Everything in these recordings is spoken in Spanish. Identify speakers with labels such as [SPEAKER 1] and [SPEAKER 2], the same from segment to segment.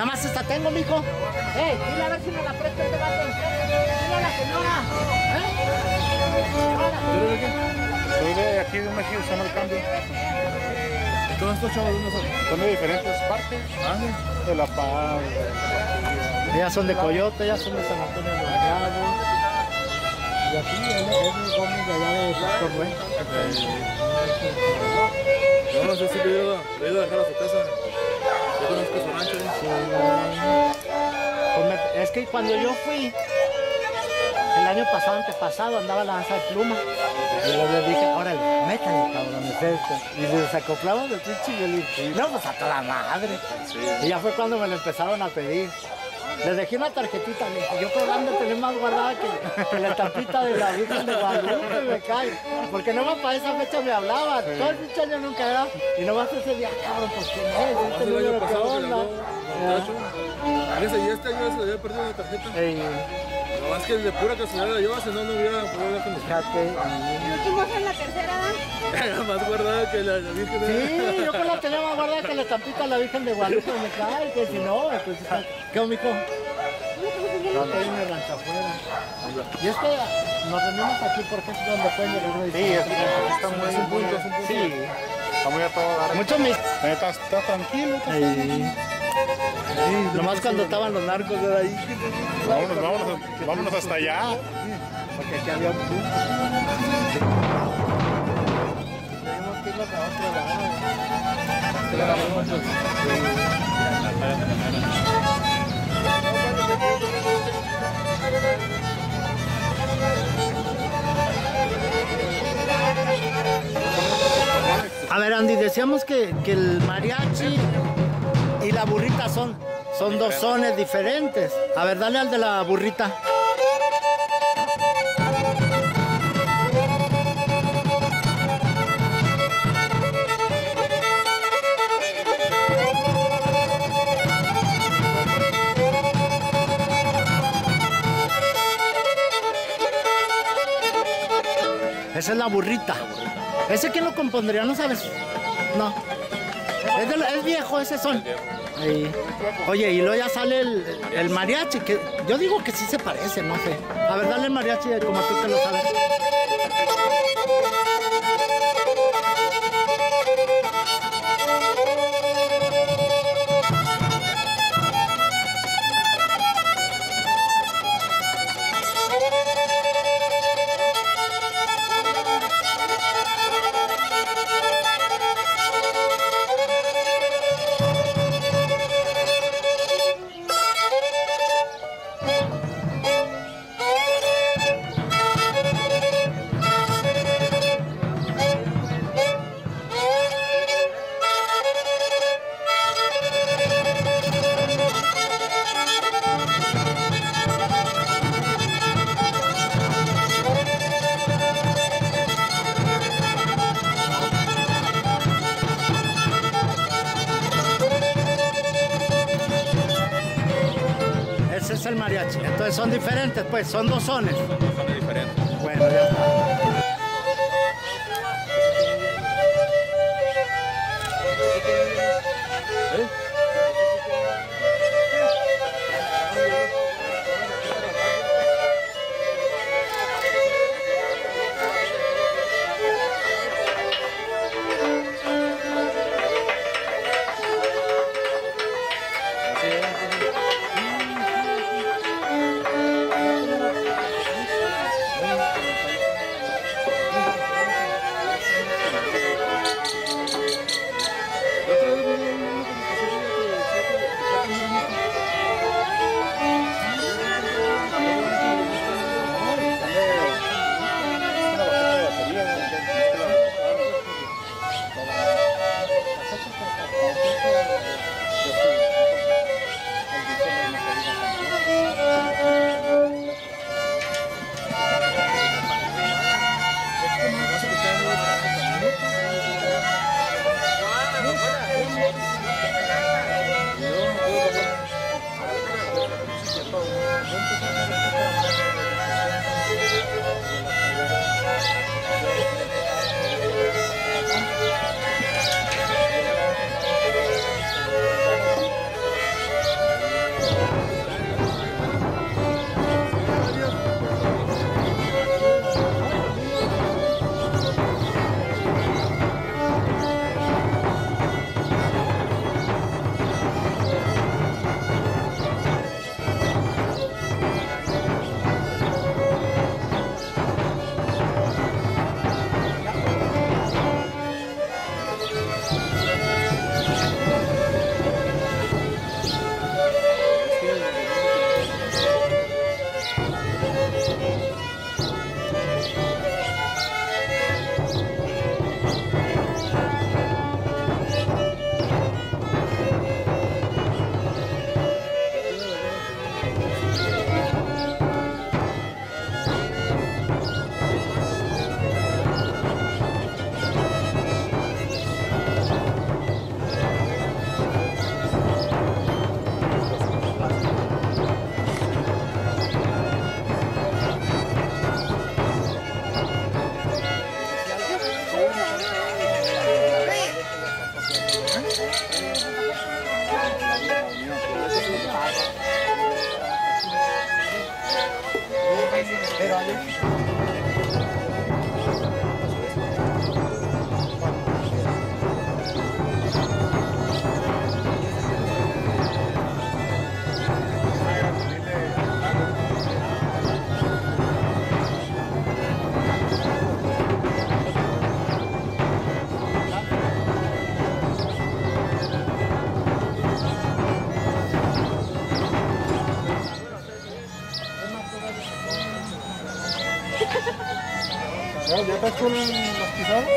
[SPEAKER 1] Nada más esta tengo, mijo. ¡Ey! Dile a ver si me la presta este vato. Dile a la señora. ¿Eh?
[SPEAKER 2] Soy de aquí de un México, llama el cambio.
[SPEAKER 3] Todos estos chavos, ¿dónde son?
[SPEAKER 2] Son de diferentes partes. De La Paz.
[SPEAKER 1] Ellas son de Coyote, ellas son de San Antonio de los Llanos. Y aquí es mi Gómez de allá de Pastor Rey.
[SPEAKER 3] No, no sé si le ido a dejar a su casa. Yo conozco su rancho.
[SPEAKER 1] me- es que cuando yo fui, el año pasado, antepasado, andaba la danza de pluma. Y luego le dije, órale, métale, cabrón, es esto. Y se desacoplaba del pinche violín. No, pues a toda madre. Y ya fue cuando me lo empezaron a pedir. Les dejé una tarjetita, le dije, yo probando tener más guardada que, que la estampita de la Virgen de Guadalupe, me cae. Porque nomás para esa fecha me hablaban. Todo el pinche año nunca era. Y nomás ese día, cabrón, pues quién es, este número,
[SPEAKER 3] año
[SPEAKER 1] ¿qué
[SPEAKER 3] pasado que
[SPEAKER 1] onda?
[SPEAKER 3] muchacho. Fíjese, y este año se había perdido la tarjeta.
[SPEAKER 1] Ey,
[SPEAKER 3] Lo más que de pura casualidad la lleva, si no, no hubiera podido hablar con usted.
[SPEAKER 4] es en la tercera.
[SPEAKER 3] Era más guardada que la, la Virgen de
[SPEAKER 1] Sí, yo con la tenía más guardada que la estampita de la Virgen de Guadalupe me cae, que si no, pues, ¿qué mijo? No, no, rancho afuera. Y es que nos reunimos aquí, por ejemplo, donde pueden llegar
[SPEAKER 2] Sí, aquí está muy,
[SPEAKER 3] Es un punto, es un punto.
[SPEAKER 1] Sí,
[SPEAKER 2] está muy a todo dar.
[SPEAKER 1] mucho mis...
[SPEAKER 2] Está, está tranquilo.
[SPEAKER 1] Ey. Nomás cuando estaban los narcos de ahí,
[SPEAKER 2] Vámonos, vámonos, vámonos hasta allá.
[SPEAKER 1] porque aquí había un punto. Tenemos que irnos a otro lado. A ver, Andy, decíamos que, que el mariachi y la burrita son, son dos sones diferentes. A ver, dale al de la burrita. Esa es la burrita. ¿Ese quién lo compondría? ¿No sabes? No. Es, viejo ese son. Ahí. Oye, y luego ya sale el, el mariachi, que yo digo que sí se parece, no sé. A ver, dale el mariachi como tú te lo sabes. Mariachi. Entonces son diferentes, pues, son dos sones.
[SPEAKER 3] Son diferentes.
[SPEAKER 1] Bueno, ya está. Vitória.
[SPEAKER 2] ¿Ya, ya estás con las pisadas?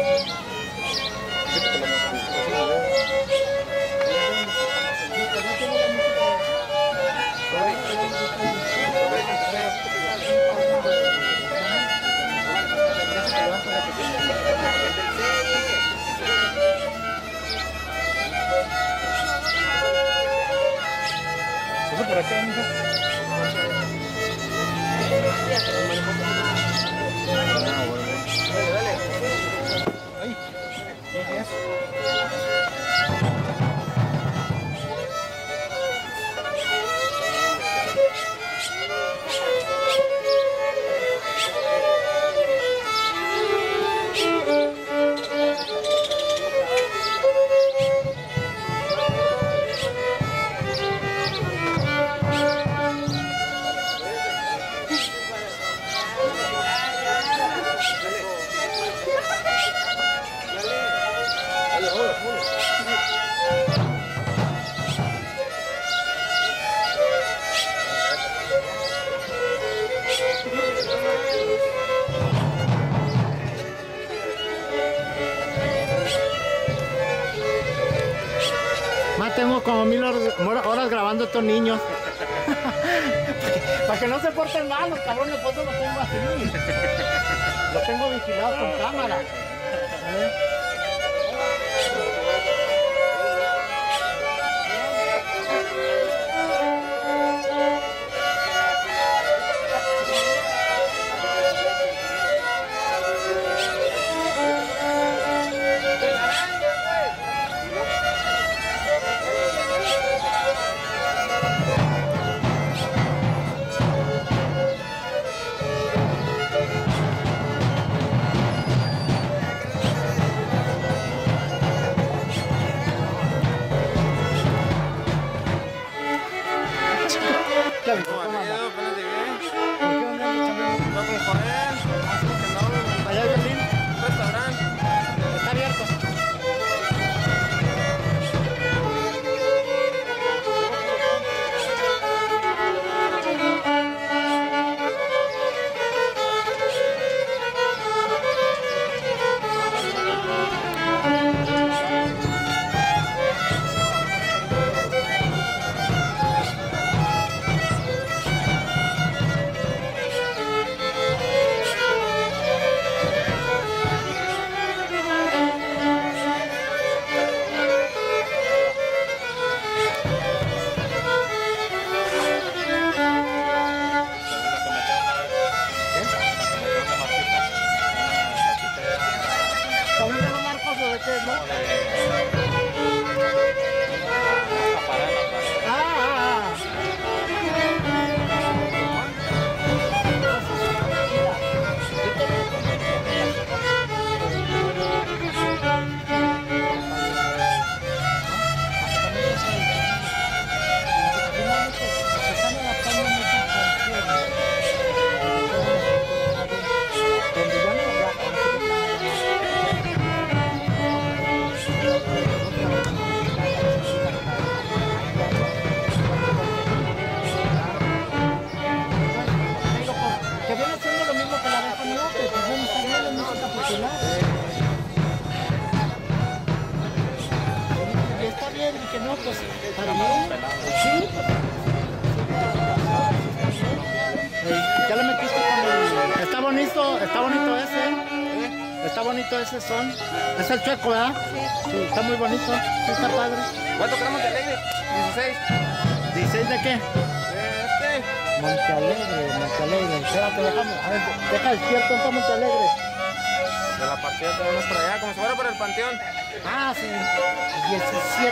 [SPEAKER 2] Eso por acá, mija. Ahí. ¿Qué es?
[SPEAKER 1] Horas grabando estos niños. Para que no se porten mal, los cabrones, por eso los tengo así. Los tengo vigilados con cámara. ¿Eh? está bien, dije, no, pues, para Sí. ¿Qué le metiste con el... Está bonito, está bonito ese. ¿eh? Está bonito ese son. Es el chueco, ¿verdad? Sí. está muy bonito. Está padre.
[SPEAKER 5] ¿Cuánto gramos de alegre? 16.
[SPEAKER 1] ¿16 de qué?
[SPEAKER 5] Este.
[SPEAKER 1] Monte Alegre, Monte Alegre. Espérate, déjame. Deja despierto, está Monte Alegre.
[SPEAKER 5] De la partida tenemos por allá, como si fuera por el panteón.
[SPEAKER 1] Ah, sí. 17.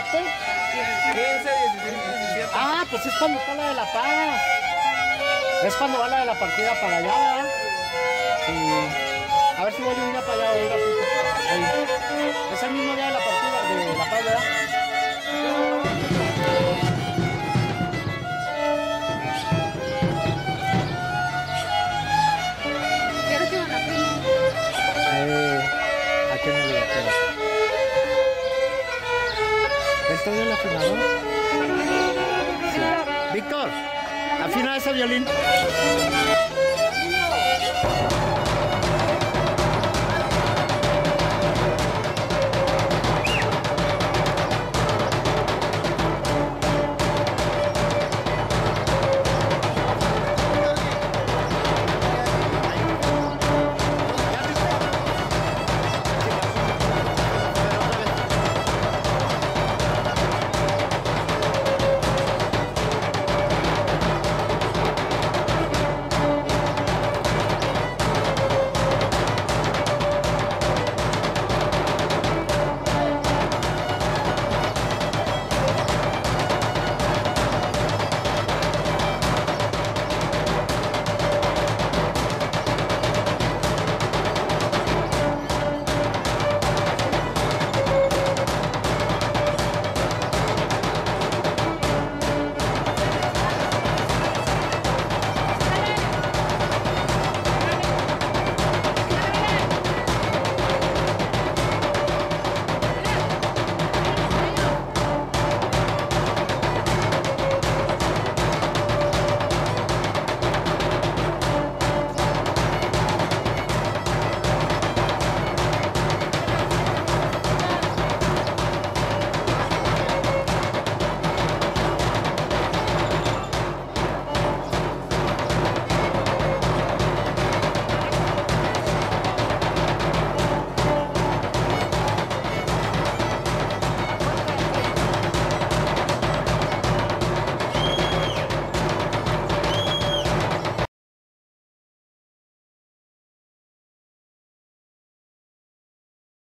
[SPEAKER 5] 15, 16, 17.
[SPEAKER 1] Ah, pues es cuando está la de La Paz. Es cuando va la de la partida para allá, ¿verdad? Sí. A ver si voy un día para allá a ir a Pico. Ahí. Es el mismo día de la partida de La Paz, ¿verdad?